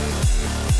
Thank